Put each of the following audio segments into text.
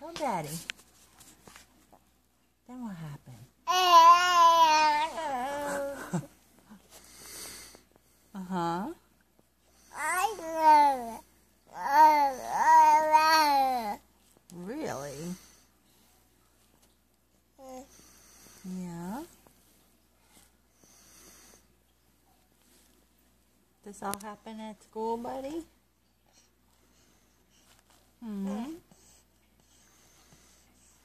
Tell Daddy. Then what happened? Uh huh. Really? Yeah. This all happen at school, buddy?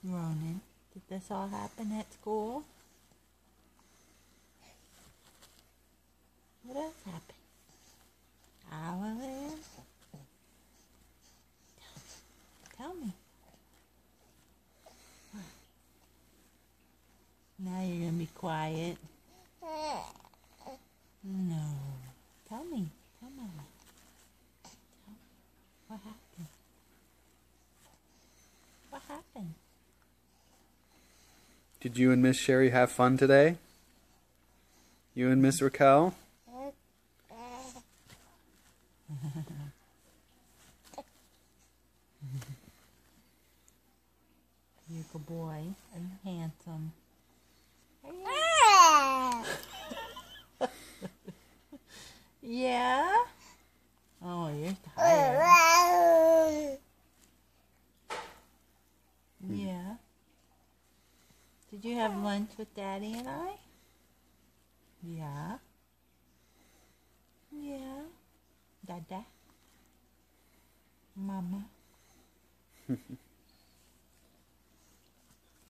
Ronan, did this all happen at school? What else happened? Oliver? Tell me. Now you're gonna be quiet. No. Tell me. Tell Mama. Tell me. What happened? What happened? Did you and Miss Sherry have fun today? You and Miss Raquel? You're a good boy and you're handsome. Yeah? Oh, you're tired. Yeah. Did you have lunch with Daddy and I? Yeah. Yeah. Dada. Mama.